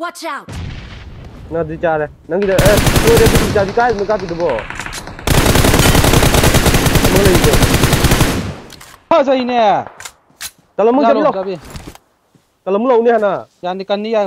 Watch out! 나 di cha đây nang gida eh ko de di cha di kai mu ka pi de bo mo le de ha sai ne ta lo mo ya cha ro lo ka bi ta lo mo lo ni hana ya ni kan ni ya